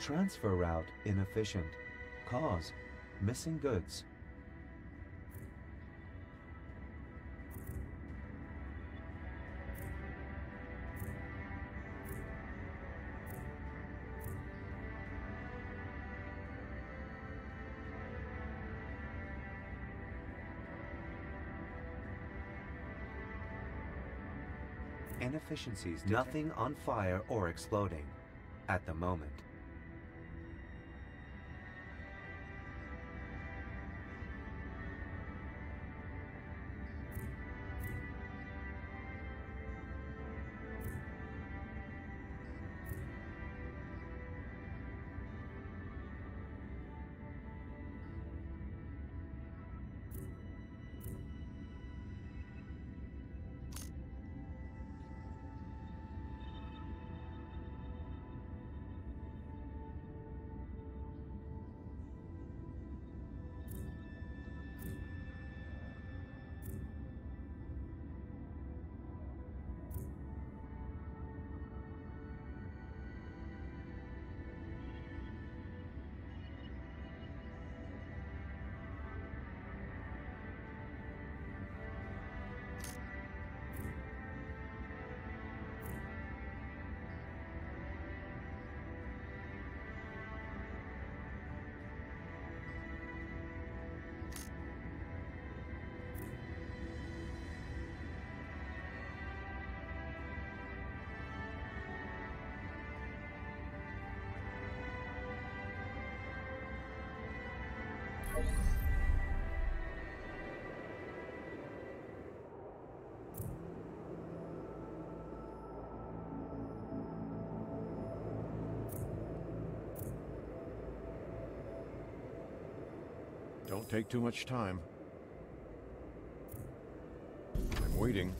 Transfer route inefficient. Cause missing goods. Inefficiencies. Nothing on fire or exploding at the moment. Take too much time. I'm waiting.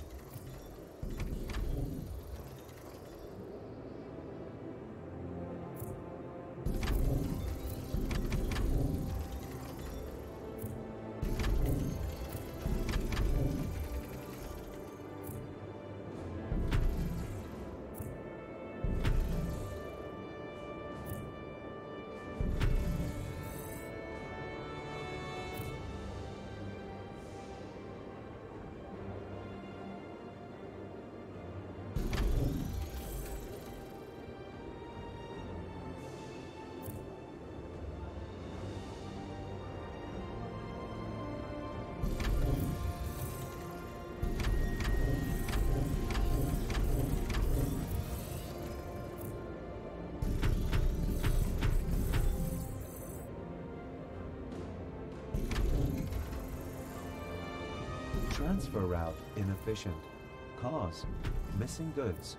Transfer route inefficient. Cause missing goods.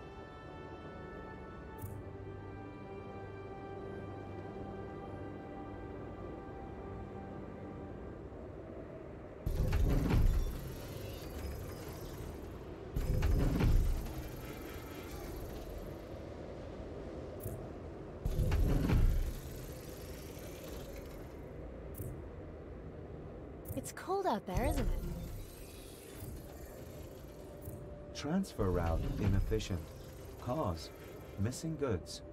It's cold out there, isn't it? Transfer route inefficient. Cause missing goods.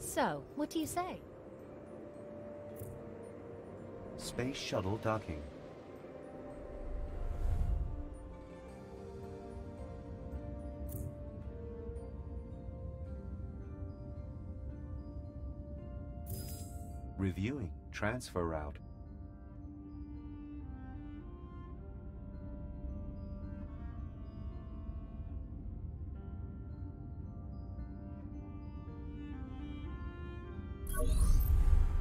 So, what do you say? Space shuttle docking. Reviewing transfer route.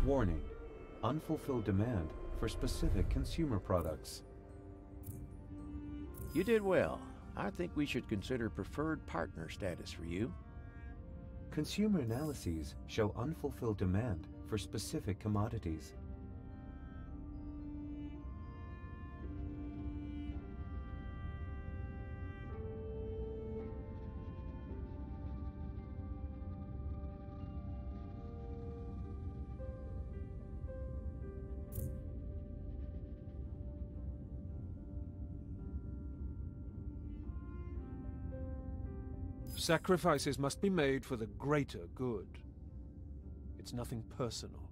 Warning. Unfulfilled demand for specific consumer products. You did well. I think we should consider preferred partner status for you. Consumer analyses show unfulfilled demand for specific commodities. Sacrifices must be made for the greater good. It's nothing personal.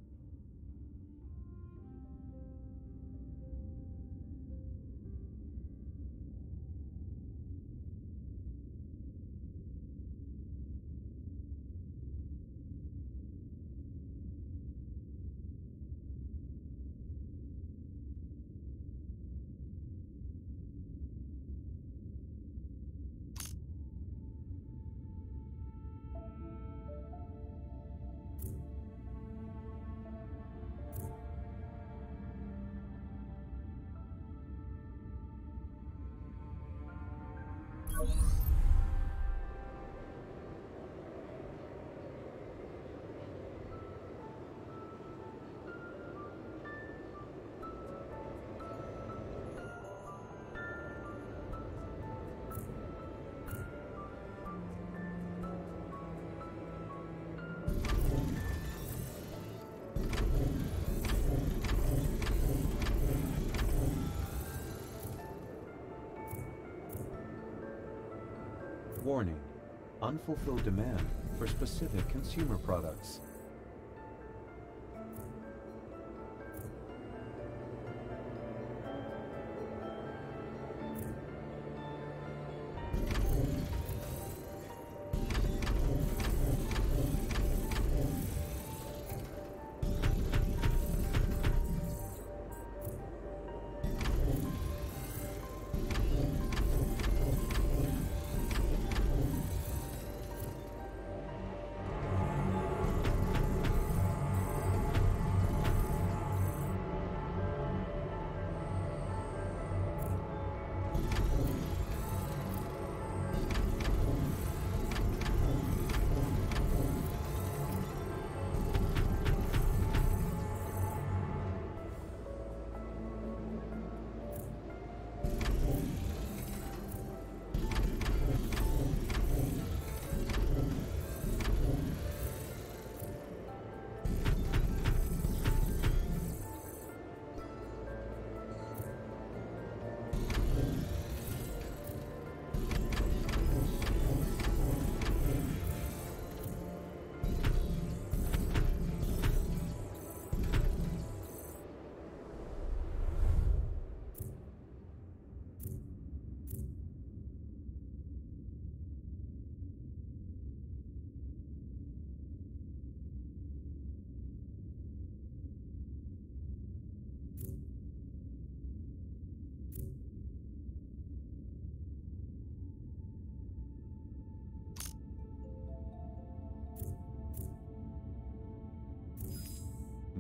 Unfulfilled demand for specific consumer products.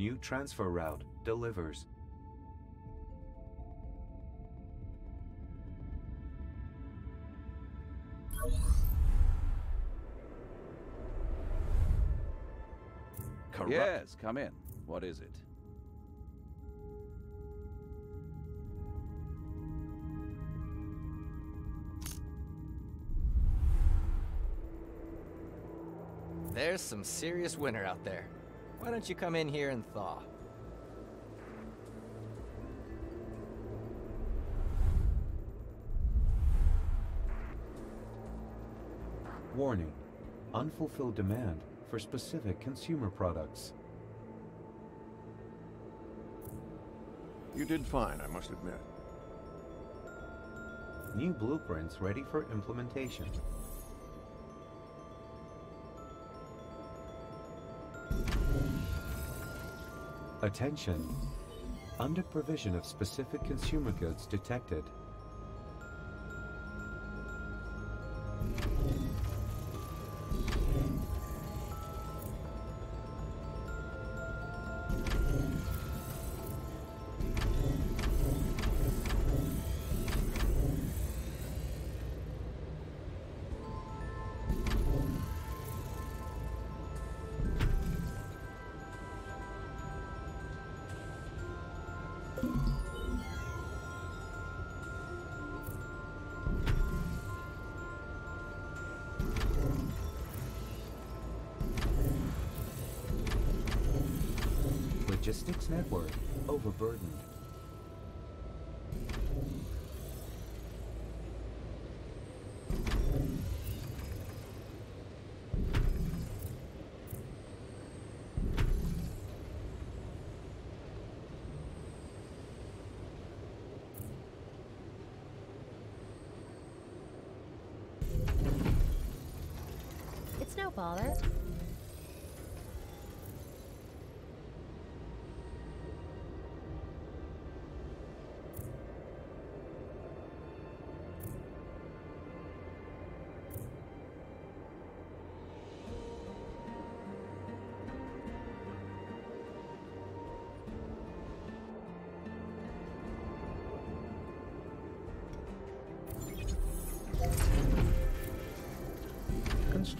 New transfer route delivers. Corrupt. Yes, come in. What is it? There's some serious winter out there. Why don't you come in here and thaw? Warning. Unfulfilled demand for specific consumer products. You did fine, I must admit. New blueprints ready for implementation. Attention! Under provision of specific consumer goods detected.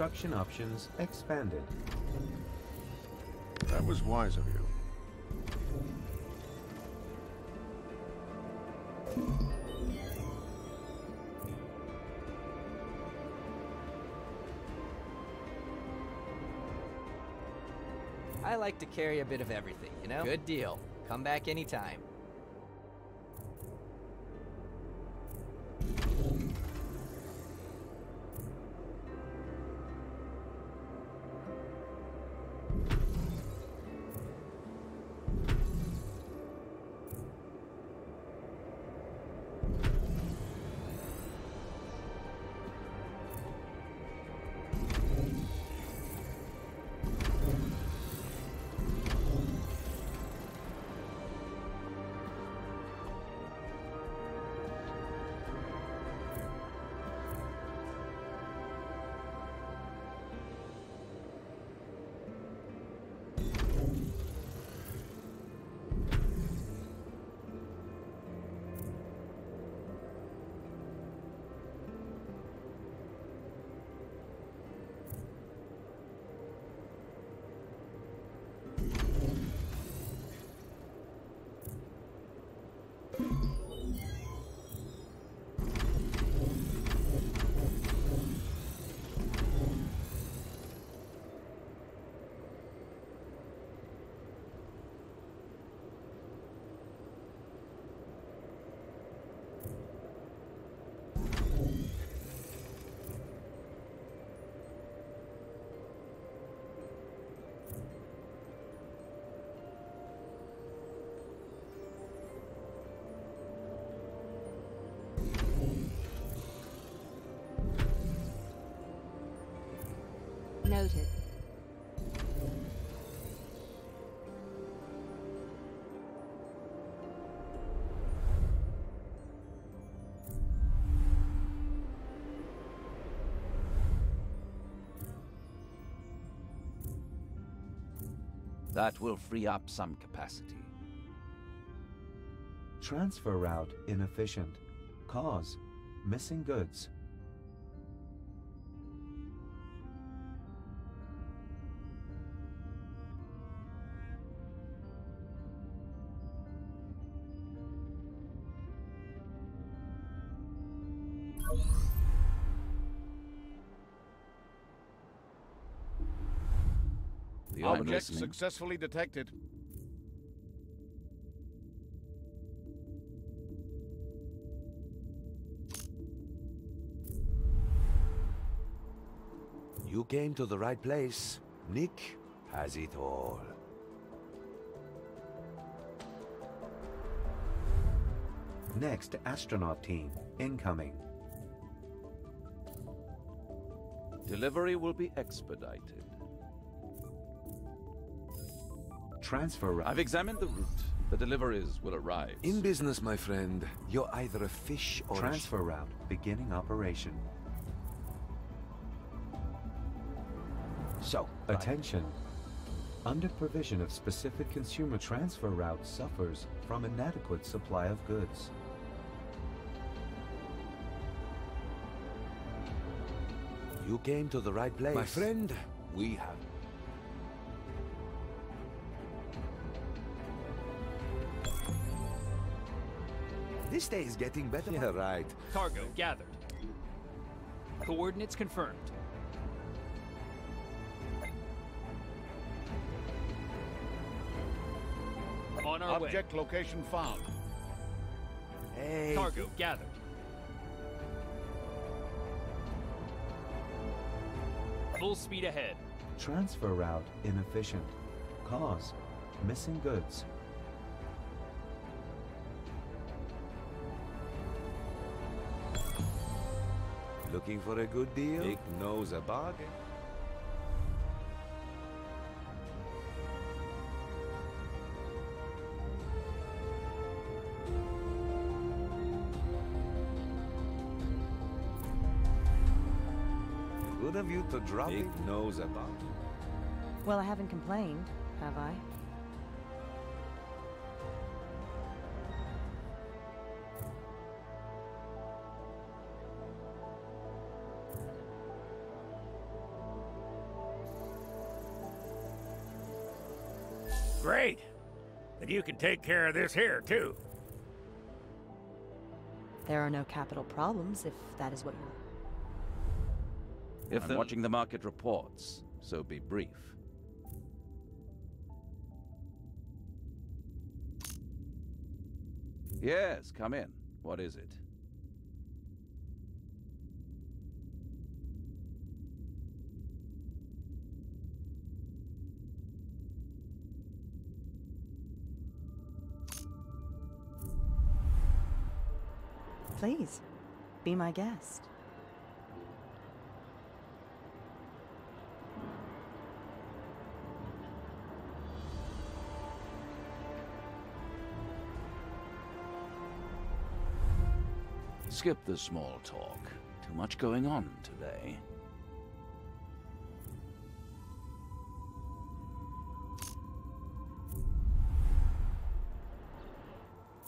Construction options expanded. That was wise of you. I like to carry a bit of everything, you know? Good deal. Come back anytime. Noted. That will free up some capacity. Transfer route inefficient. Cause missing goods. Object listening. successfully detected. You came to the right place. Nick has it all. Next astronaut team incoming. Delivery will be expedited. Transfer route. I've examined the route. The deliveries will arrive. In business, my friend, you're either a fish or a Transfer route beginning operation. So, Attention. Under provision of specific consumer transfer route suffers from inadequate supply of goods. you came to the right place. My friend, we have. This day is getting better. Yeah, right. Cargo gathered. Coordinates confirmed. On our way. Object location found. Hey. Cargo gathered. Full speed ahead. Transfer route inefficient. Cause missing goods. Looking for a good deal? Dick knows a bargain. Good of you to drop Dick it. knows a bargain. Well, I haven't complained, have I? Can take care of this here, too. There are no capital problems, if that is what you're... If I'm watching the market reports, so be brief. Yes, come in. What is it? Please, be my guest. Skip the small talk. Too much going on today.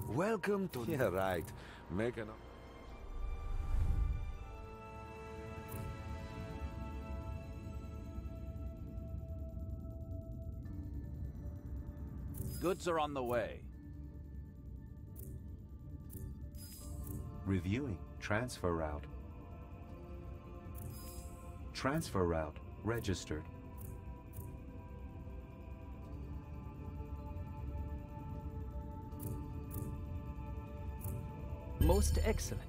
Welcome to... Yeah, right. Make an... Goods are on the way. Reviewing transfer route. Transfer route registered. Most excellent.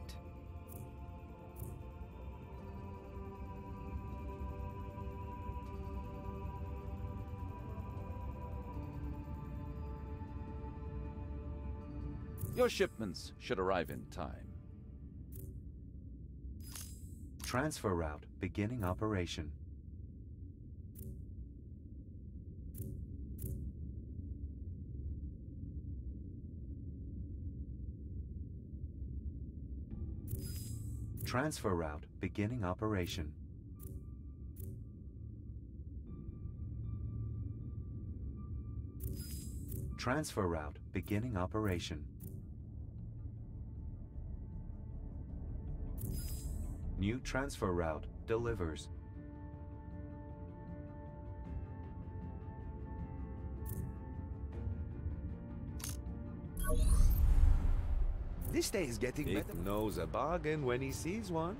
Your shipments should arrive in time. Transfer route beginning operation. Transfer route beginning operation. Transfer route beginning operation. New transfer route delivers. This day is getting Nick better. knows a bargain when he sees one.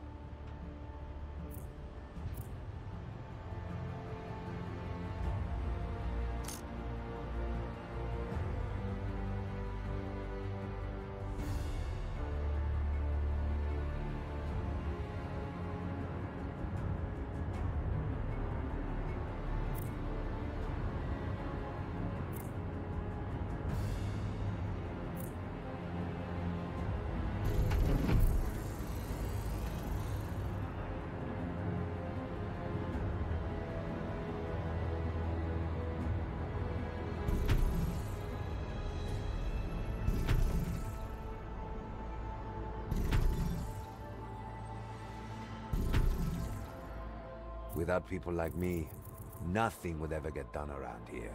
Without people like me, nothing would ever get done around here.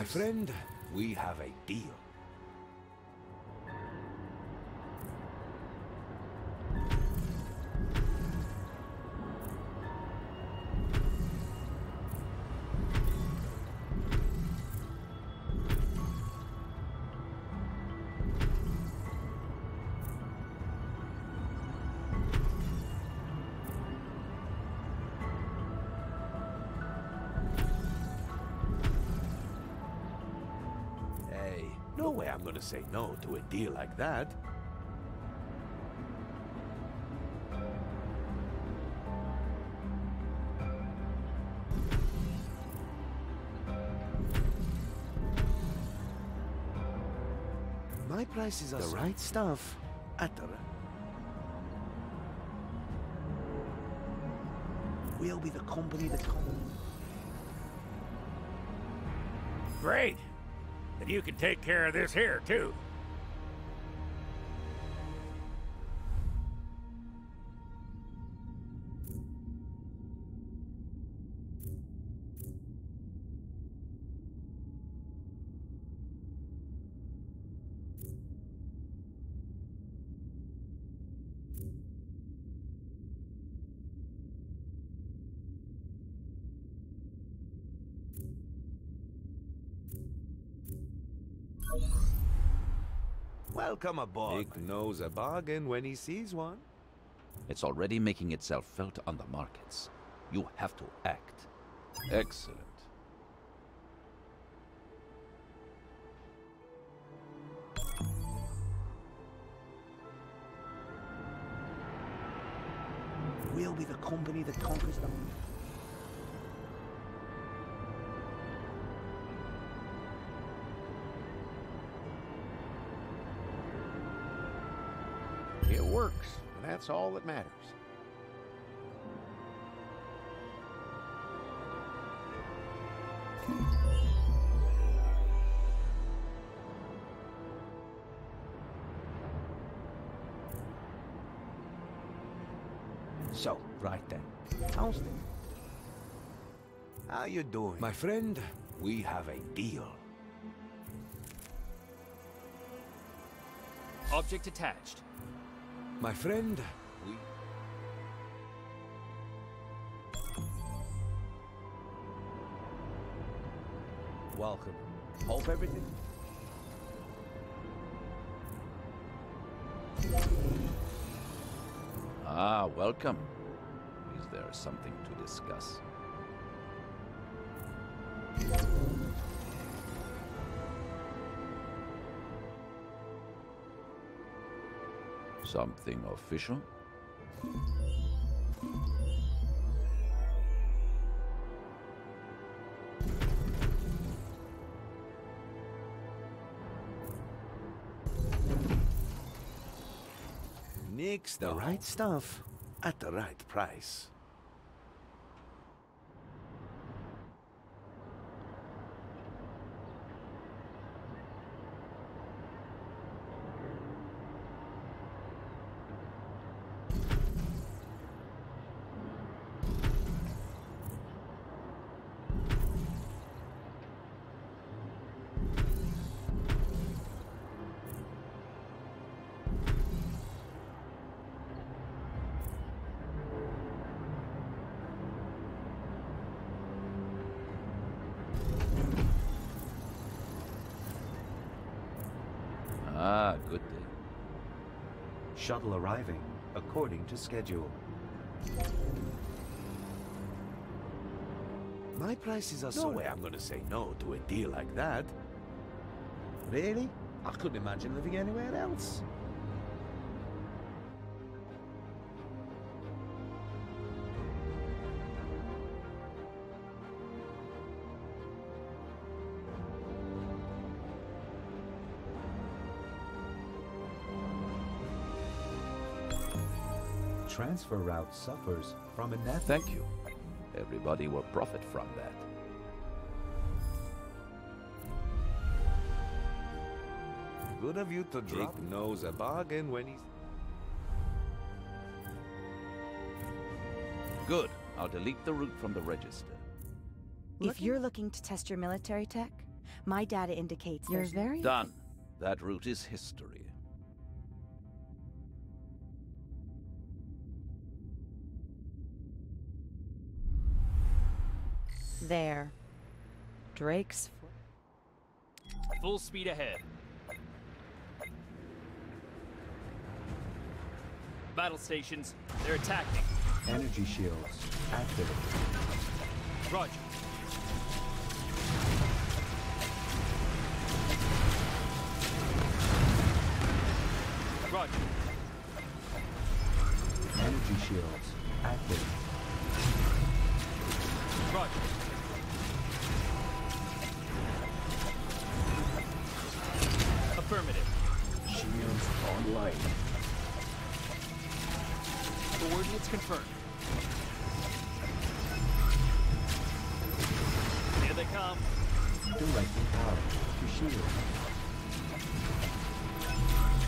My friend, we have a deal. say no to a deal like that. My prices are the right stuff at the We'll be the company that comes. Great! You can take care of this here, too. Welcome aboard. Nick knows a bargain when he sees one. It's already making itself felt on the markets. You have to act. Excellent. We'll be the company that conquers them. That's all that matters. So, right then. How's things? How you doing? My friend, we have a deal. Object attached. My friend, we... Welcome. Hope everything... Ah, welcome. Is there something to discuss? Something official? Nick's The right stuff at the right price. Ah, good day. Shuttle arriving according to schedule. My prices are so... No way I'm gonna say no to a deal like that. Really? I couldn't imagine living anywhere else. Transfer route suffers from inadequate... Thank you. Everybody will profit from that. Good of you to drop Jake knows a bargain when he's... Good. I'll delete the route from the register. If you're looking to test your military tech, my data indicates you're very... Done. That route is history. There. Drake's... Full speed ahead. Battle stations. They're attacking. Energy shields active. Roger. Roger. Energy shields active. Roger. Online. Coordinates confirmed. Here they come. Directing power to shield.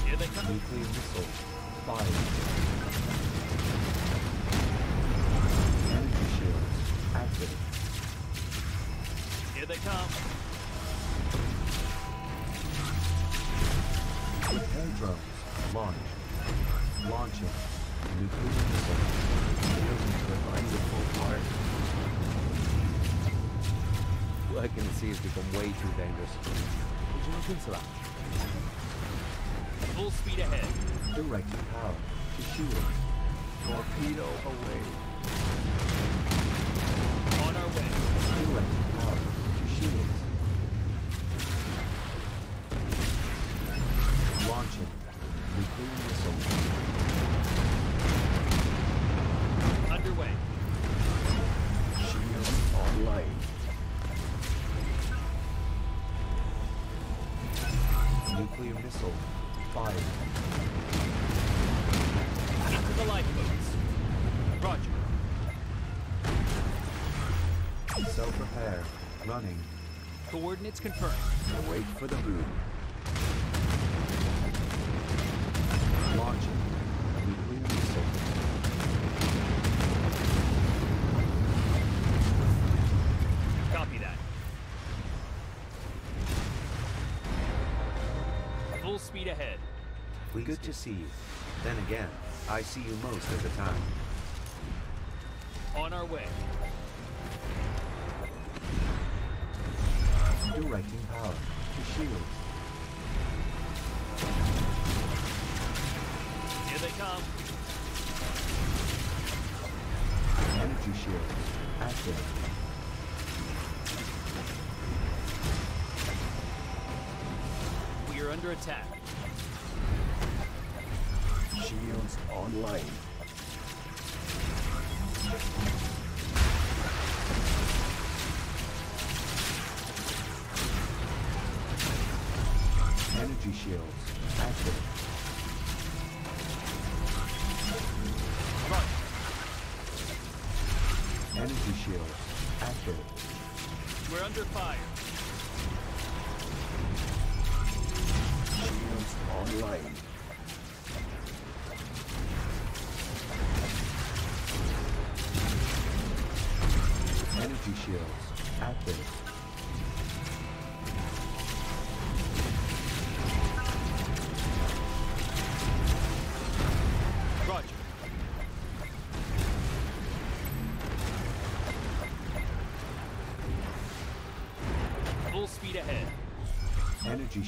Here they come. Nuclear missile fired. Energy shields active. Here they come. Repair drones launched. Launching. Nuclear missile. Building turbines at full power. Working at sea has become way too dangerous. Would you look into that? Full speed ahead. Directing power to shield. Torpedo away. On our way. Coordinates confirmed. Wait for the boom. Launching. Nuclear missile. Copy that. Full speed ahead. Please Good to see you. Then again, I see you most of the time. Shield. Here they come. Energy shield active. We are under attack. Shields online. Shields active. Energy shields active. We're under fire.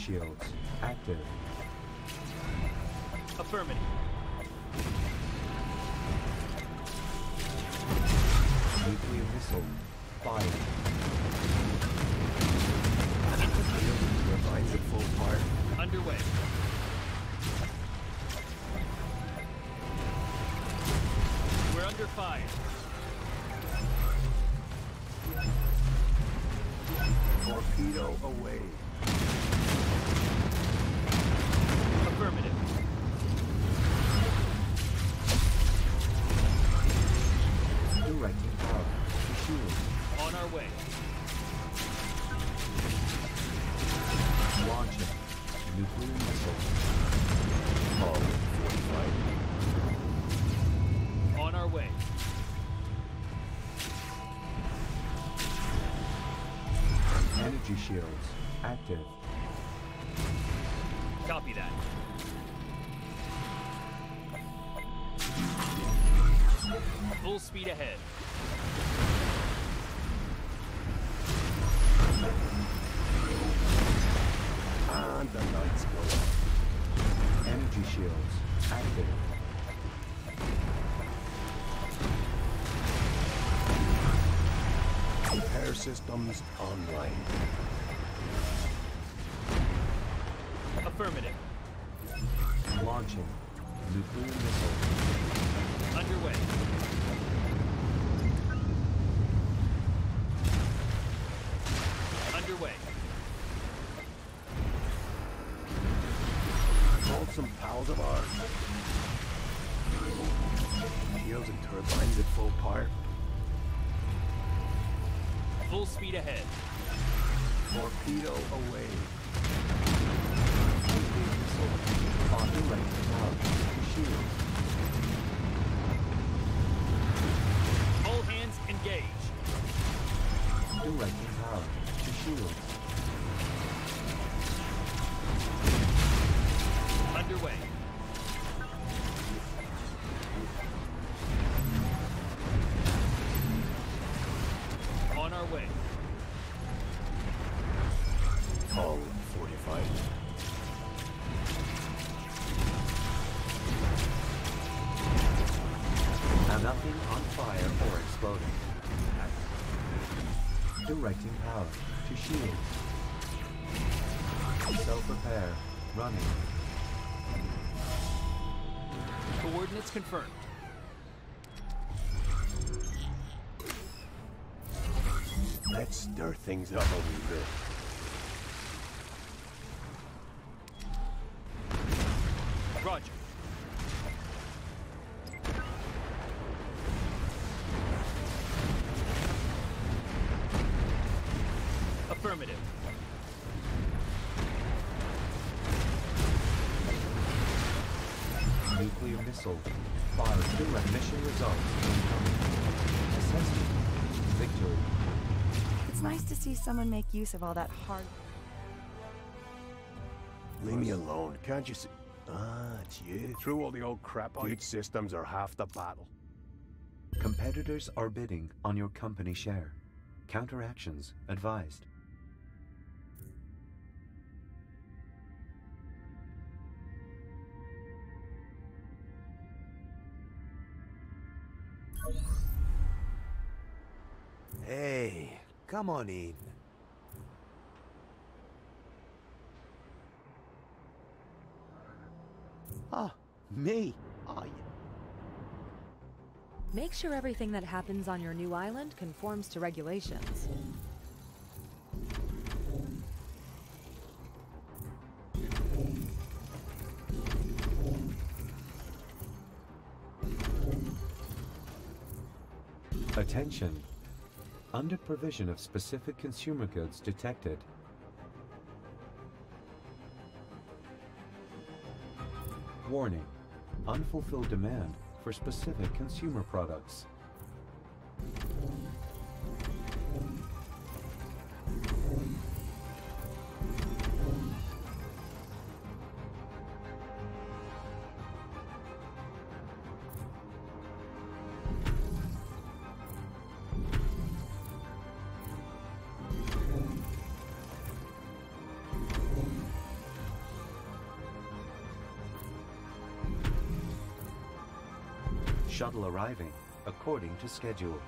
Shields active. Affirmative. Energy shields active. Copy that. Full speed ahead. And the lights go up. Energy shields active. Systems online. Affirmative. Launching. Full speed ahead. Torpedo away. On directing power to shields. Running. Coordinates confirmed. Let's stir things up a wee bit. Nuclear missile. Fire direct mission results. incoming. Assessment. Victory. It's nice to see someone make use of all that hard. Leave me alone, can't you see? Ah, it's you. Through all the old crap Good systems are half the battle. Competitors are bidding on your company share. Counteractions advised. Hey, come on in. Ah, me? Ah, yeah. Make sure everything that happens on your new island conforms to regulations. Attention. Under provision of specific consumer goods detected. Warning. Unfulfilled demand for specific consumer products. Arriving according to schedule.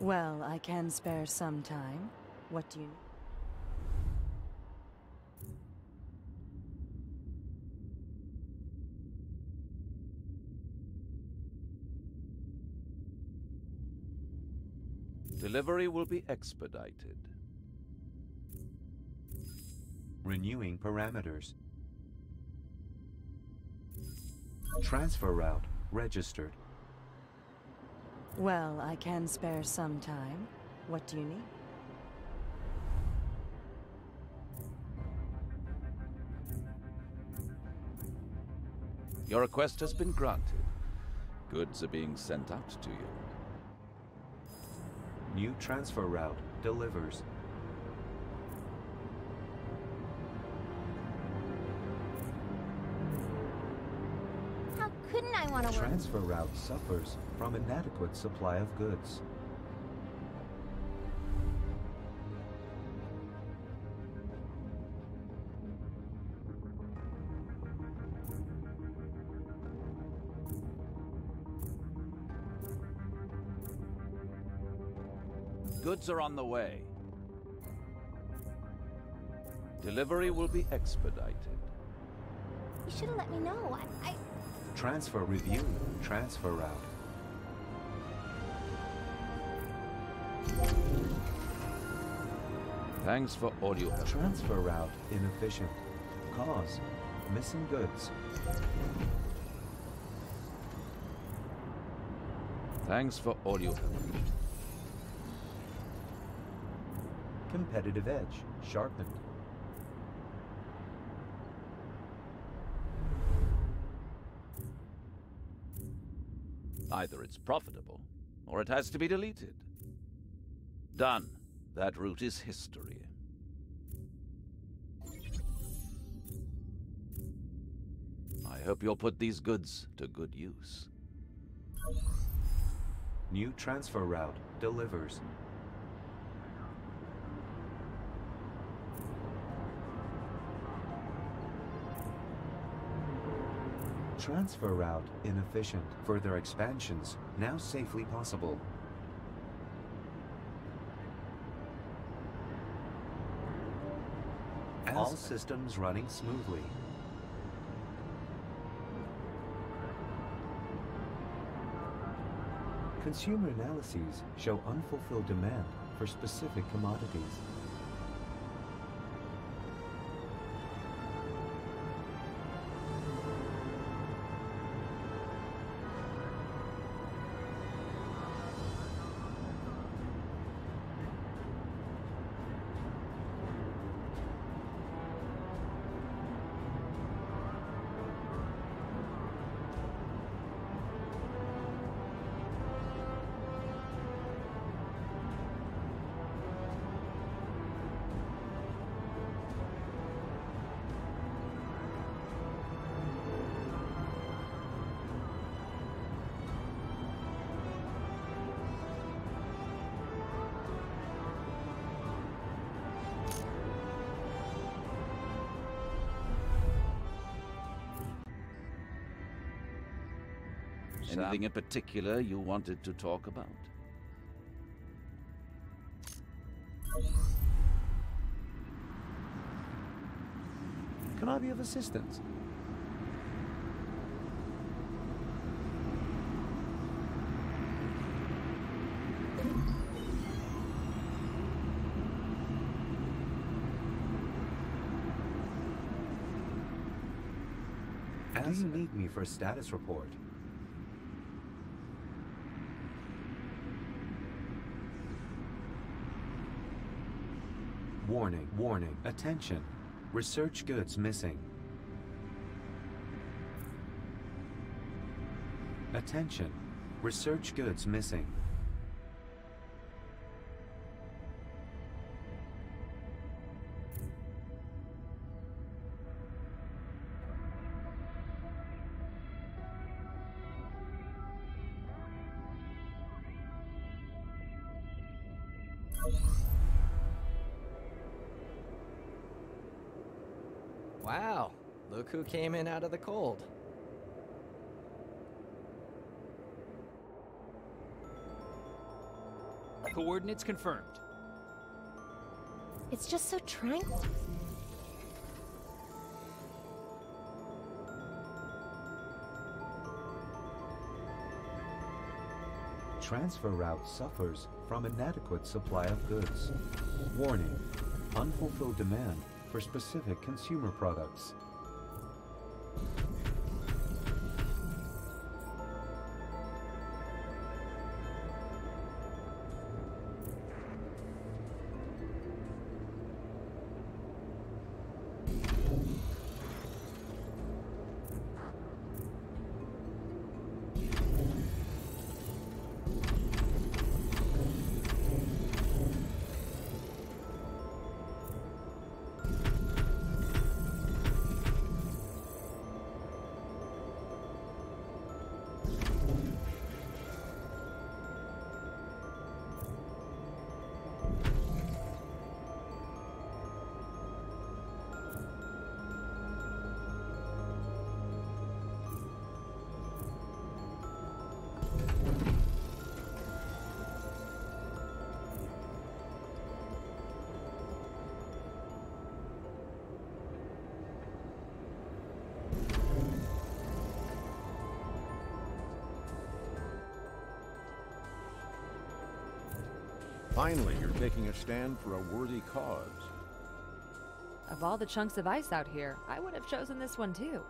Well, I can spare some time. What do you... Delivery will be expedited. Renewing parameters. Transfer route registered. Well, I can spare some time. What do you need? Your request has been granted. Goods are being sent out to you. New transfer route delivers. How couldn't I want to work? Transfer route suffers from inadequate supply of goods. Goods are on the way. Delivery will be expedited. You should have let me know. I, I... Transfer review. Transfer route. Thanks for all your help. Transfer route inefficient. Cause missing goods. Thanks for all your help. Competitive edge sharpened. Either it's profitable, or it has to be deleted. Done. That route is history. I hope you'll put these goods to good use. New transfer route delivers. Transfer route inefficient. Further expansions now safely possible. All systems running smoothly. Consumer analyses show unfulfilled demand for specific commodities. Anything in particular you wanted to talk about? Can I be of assistance? Do you need me for a status report? Warning, warning, attention. Research goods missing. Attention. Research goods missing. Who came in out of the cold. Coordinates confirmed. It's just so tranquil. Transfer route suffers from inadequate supply of goods. Warning, unfulfilled demand for specific consumer products. Finally, you're taking a stand for a worthy cause. Of all the chunks of ice out here, I would have chosen this one too.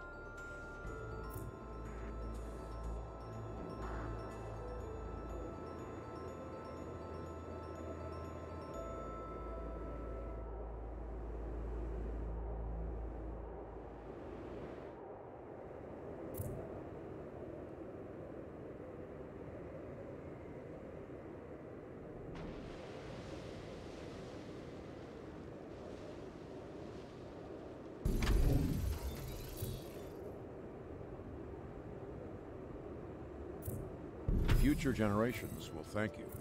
Future generations will thank you.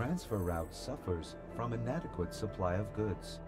Transfer route suffers from inadequate supply of goods.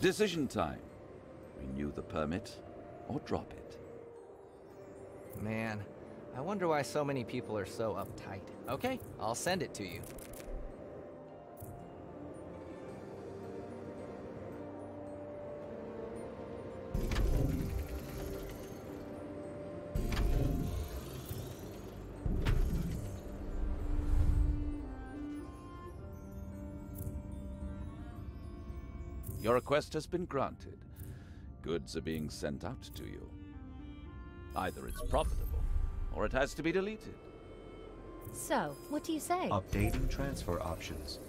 Decision time. Renew the permit or drop it. Man, I wonder why so many people are so uptight. Okay, I'll send it to you. Request has been granted. Goods are being sent out to you. Either it's profitable, or it has to be deleted. So, what do you say? Updating transfer options.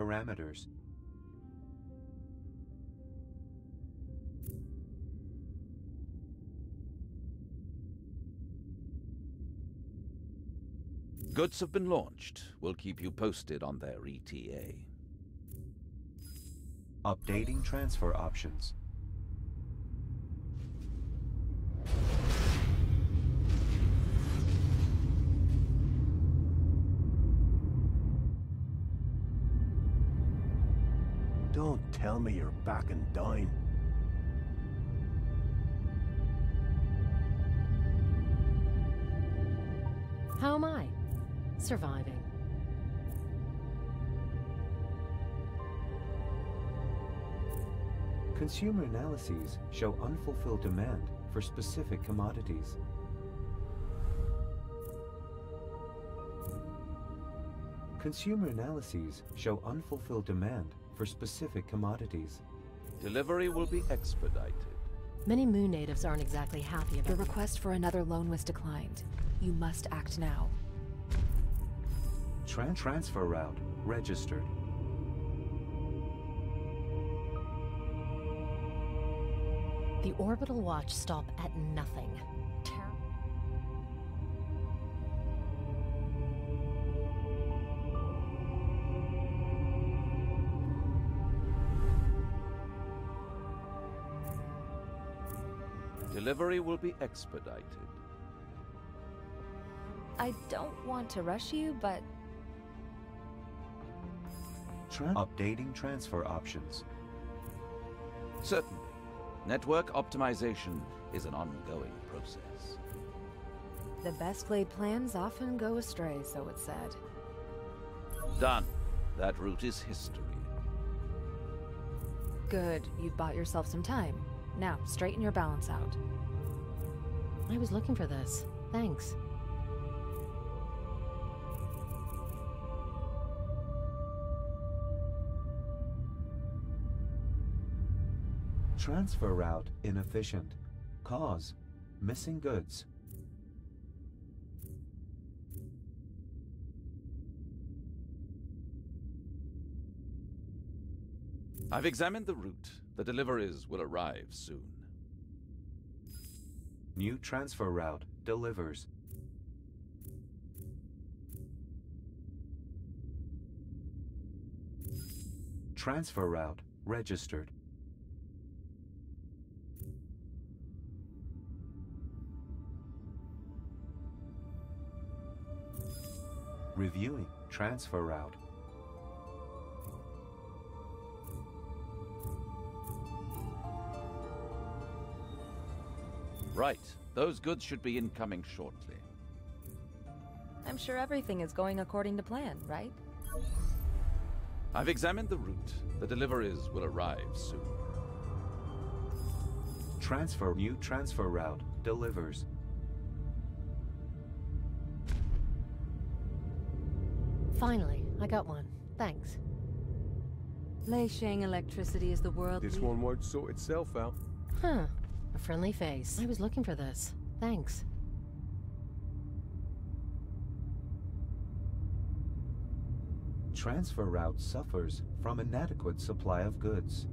Parameters. Goods have been launched. We'll keep you posted on their ETA. Updating transfer options. Don't tell you're back in dine. How am I? Surviving. Consumer analyses show unfulfilled demand for specific commodities. Consumer analyses show unfulfilled demand for specific commodities. Delivery will be expedited. Many Moon natives aren't exactly happy about Your request for another loan was declined. You must act now. Tran transfer route registered. The orbital watch stop at nothing. Delivery will be expedited. I don't want to rush you, but Tran updating transfer options. Certainly. Network optimization is an ongoing process. The best laid plans often go astray, so it's said. Done. That route is history. Good, you've bought yourself some time. Now, straighten your balance out. I was looking for this. Thanks. Transfer route inefficient. Cause missing goods. I've examined the route. The deliveries will arrive soon. New transfer route delivers. Transfer route registered. Reviewing transfer route. Right. Those goods should be incoming shortly. I'm sure everything is going according to plan, right? I've examined the route. The deliveries will arrive soon. Transfer new transfer route delivers. Finally, I got one. Thanks. Leisheng Electricity is the world This one won't sort itself out. Huh. A friendly face. I was looking for this. Thanks. Transfer route suffers from inadequate supply of goods.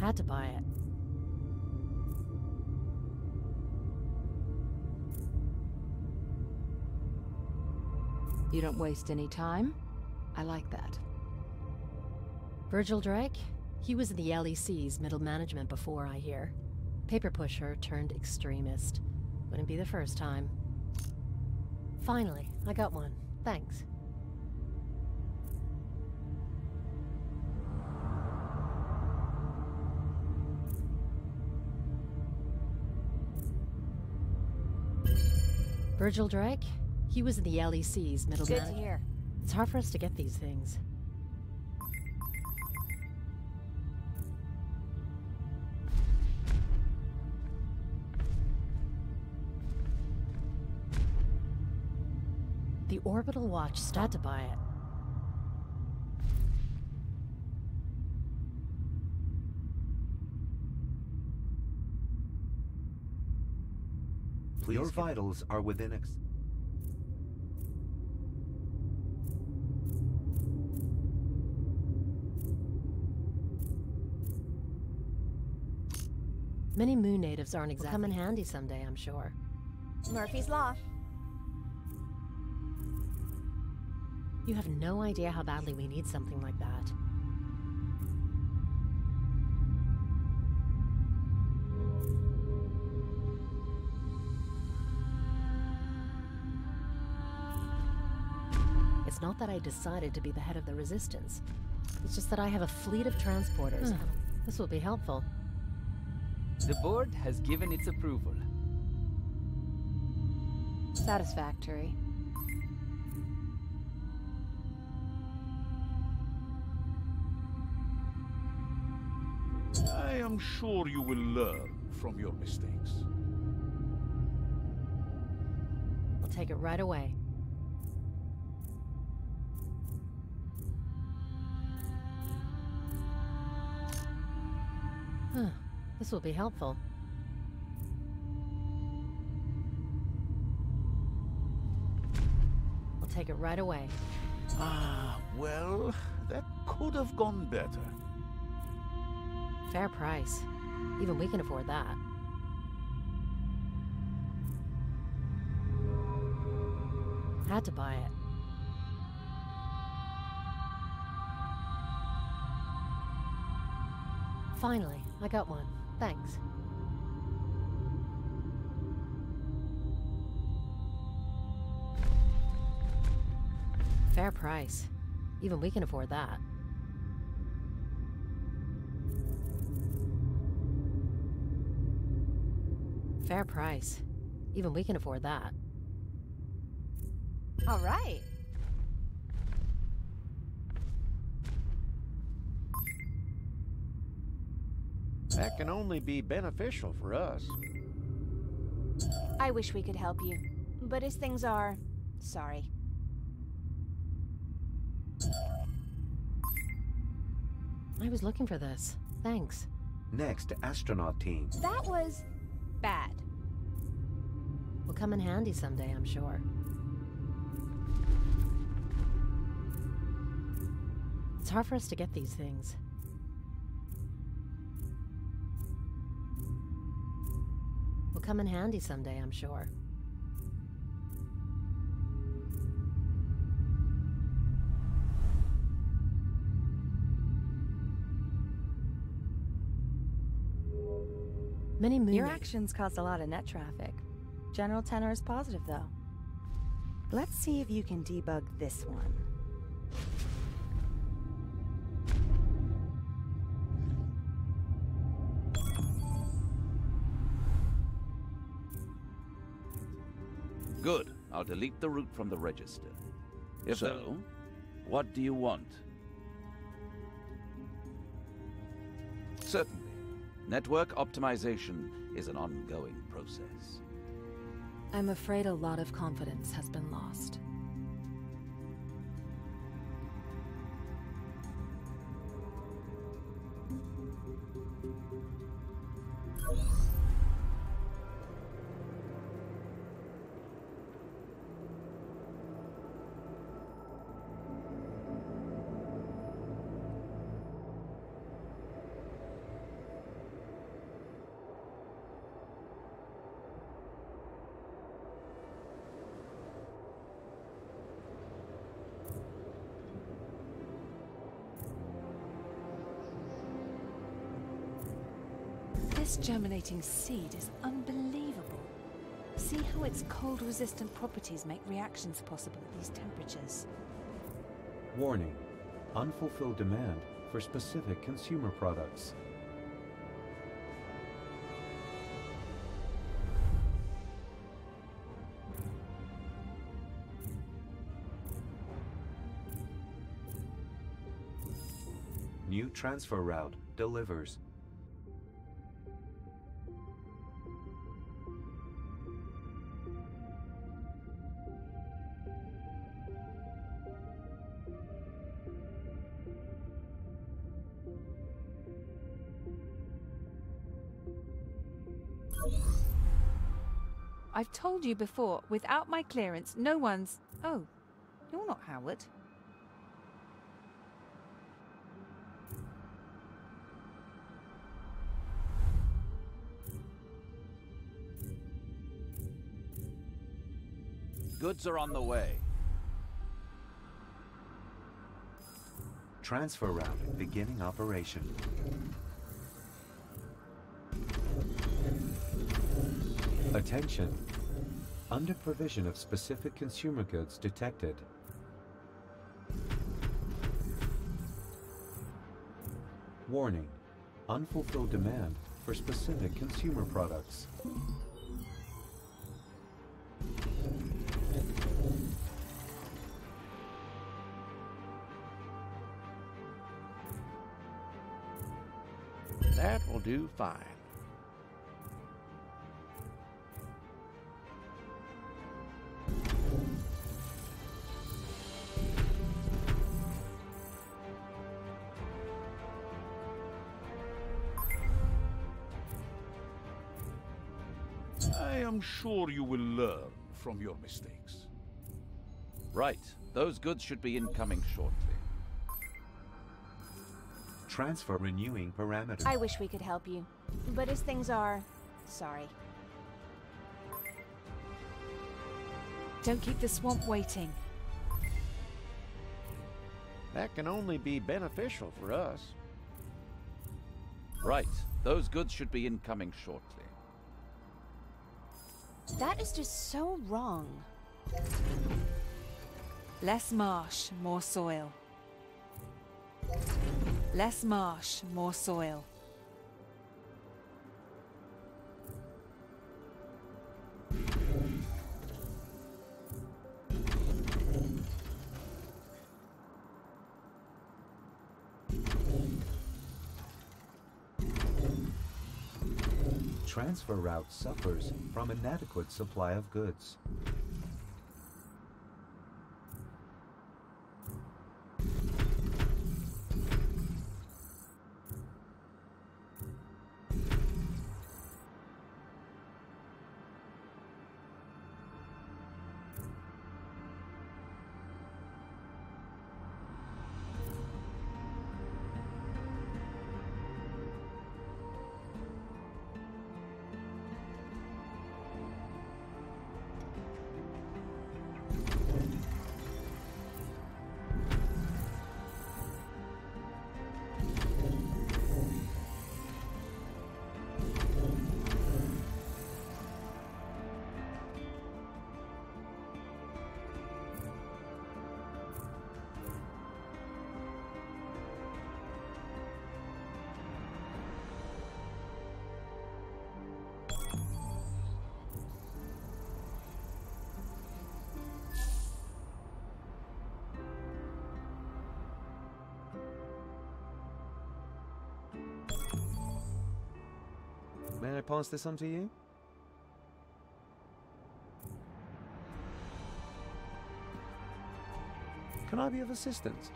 Had to buy it. You don't waste any time? I like that. Virgil Drake? He was in the LEC's middle management before, I hear. Paper pusher turned extremist. Wouldn't be the first time. Finally, I got one. Thanks. Virgil Drake? He was in the LEC's middle Good to hear. It's hard for us to get these things. Orbital watch had to buy it. Your vitals are within ex- Many moon natives aren't exactly come in handy someday, I'm sure. Murphy's Law. You have no idea how badly we need something like that. It's It's not that I decided to be the head of the Resistance. It's just that I have a fleet of transporters. Hmm. This will be helpful. The board has given its approval. Satisfactory. I am sure you will learn from your mistakes. I'll take it right away. Huh. This will be helpful. I'll take it right away. Ah, well, that could have gone better. Fair price. Even we can afford that. Had to buy it. Finally, I got one. Thanks. Fair price. Even we can afford that. Fair price. Even we can afford that. All right. That can only be beneficial for us. I wish we could help you, but as things are, sorry. I was looking for this. Thanks. Next, astronaut team. That was bad. Will come in handy someday, I'm sure. It's hard for us to get these things. Will come in handy someday, I'm sure. Many moon Your actions caused a lot of net traffic. General tenor is positive, though. Let's see if you can debug this one. Good. I'll delete the route from the register. If so, what do you want? Certainly. Network optimization is an ongoing process. I'm afraid a lot of confidence has been lost. Germinating seed is unbelievable. See how its cold-resistant properties make reactions possible at these temperatures. Warning. Unfulfilled demand for specific consumer products. New transfer route delivers. I've told you before, without my clearance, no one's... Oh, you're not Howard. Goods are on the way. Transfer route beginning operation. Attention! Under-provision of specific consumer goods detected. Warning, unfulfilled demand for specific consumer products. That will do fine. Sure you will learn from your mistakes. Right. Those goods should be incoming shortly. Transfer renewing parameters. I wish we could help you. But as things are, sorry. Don't keep the swamp waiting. That can only be beneficial for us. Right. Those goods should be incoming shortly. That is just so wrong. Less marsh, more soil. Less marsh, more soil. Transfer route suffers from inadequate supply of goods. Pass this on to you? Can I be of assistance?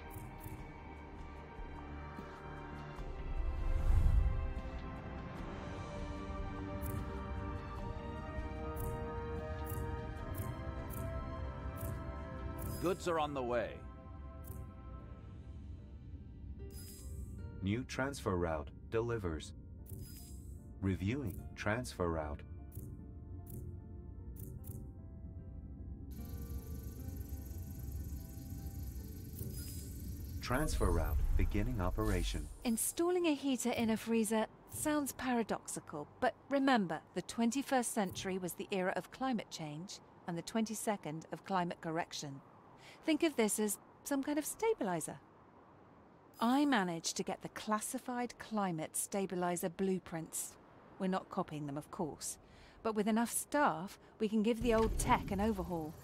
Goods are on the way. New transfer route delivers. Reviewing transfer route. Transfer route beginning operation. Installing a heater in a freezer sounds paradoxical, but remember, the 21st century was the era of climate change and the 22nd of climate correction. Think of this as some kind of stabilizer. I managed to get the classified climate stabilizer blueprints. We're not copying them, of course, but with enough staff, we can give the old tech an overhaul.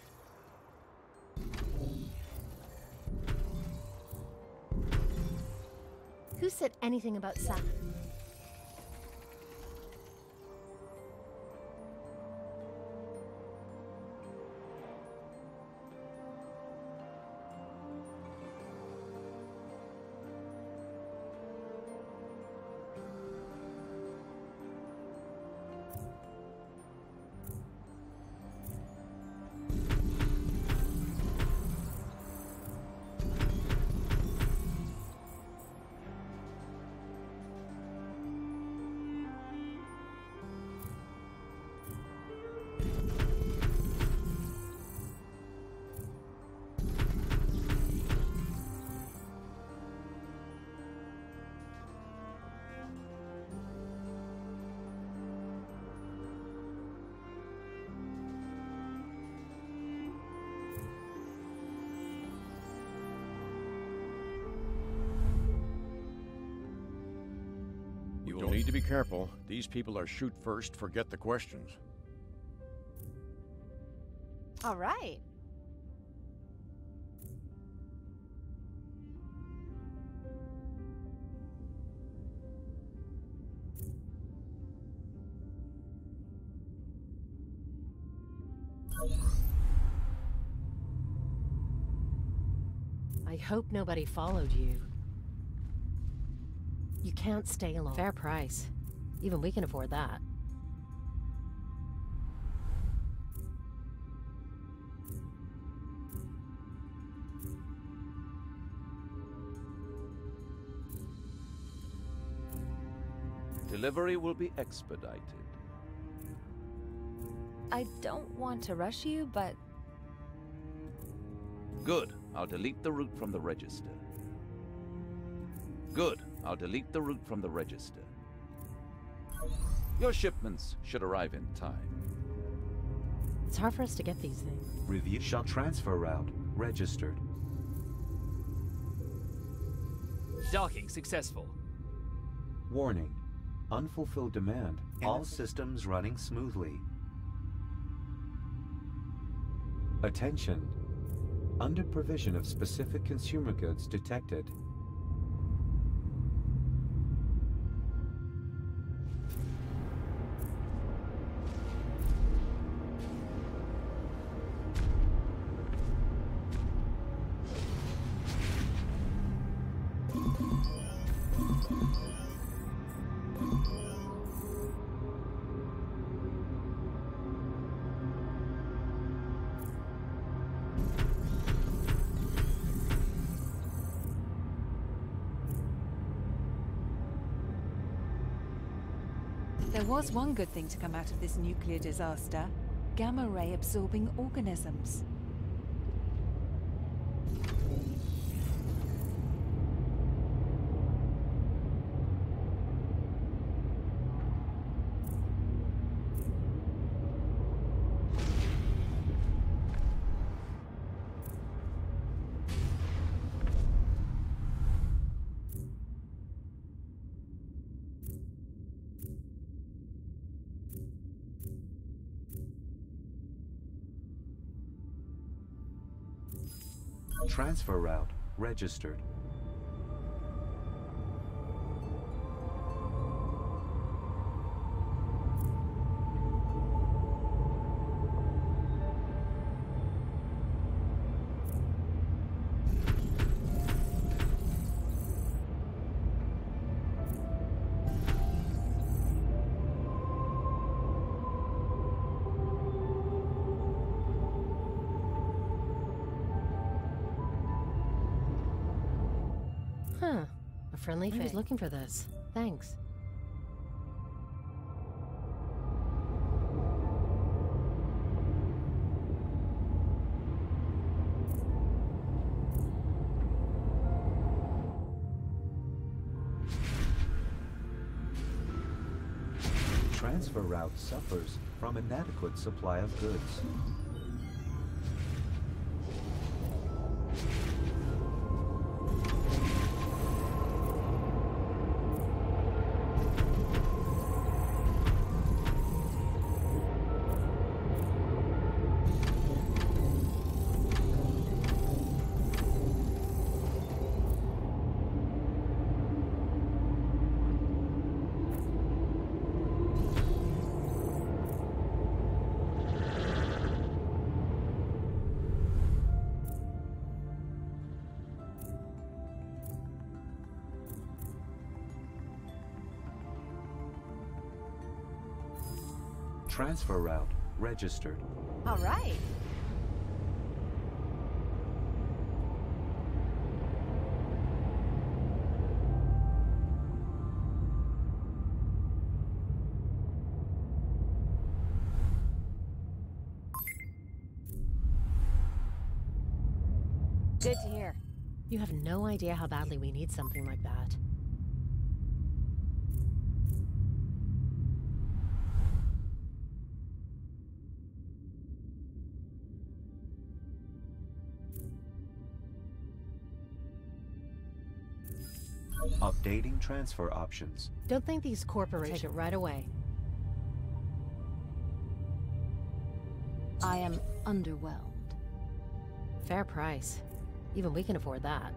Who said anything about Sam? These people are shoot first, forget the questions. All right. I hope nobody followed you. You can't stay alone. Fair price. Even we can afford that. Delivery will be expedited. I don't want to rush you, but Good. I'll delete the route from the register. Good. I'll delete the route from the register. Your shipments should arrive in time. It's hard for us to get these things. Review shall transfer route registered. Docking successful. Warning. Unfulfilled demand. All systems running smoothly. Attention. Under provision of specific consumer goods detected. Was one good thing to come out of this nuclear disaster gamma ray absorbing organisms. Transfer route registered. Friendly I face. was looking for this. Thanks. Transfer route suffers from inadequate supply of goods. Transfer route registered. All right. Good to hear. You have no idea how badly we need something like that. Updating transfer options. Don't think these corporations... Take it right away. I am underwhelmed. Fair price. Even we can afford that.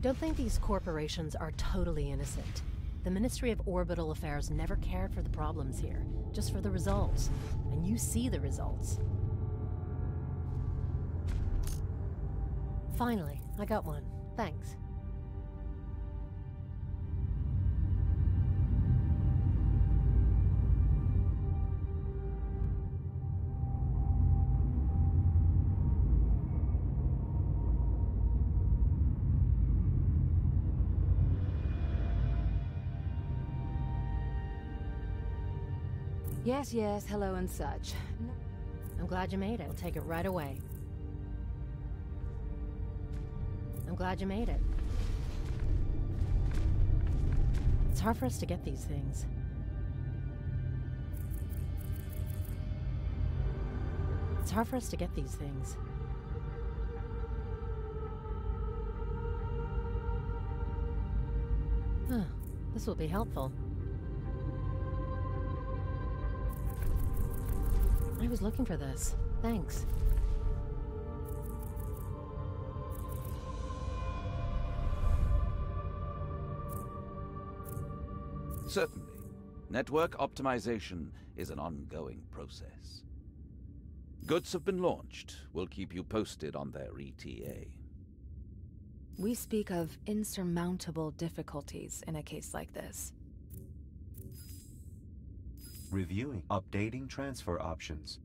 Don't think these corporations are totally innocent. The Ministry of Orbital Affairs never cared for the problems here, just for the results. And you see the results. Finally, I got one. Thanks. Yes, yes, hello and such. I'm glad you made it. We'll take it right away. I'm glad you made it. It's hard for us to get these things. It's hard for us to get these things. Huh. This will be helpful. I was looking for this. Thanks. Certainly. Network optimization is an ongoing process. Goods have been launched. We'll keep you posted on their ETA. We speak of insurmountable difficulties in a case like this. Reviewing. Updating transfer options.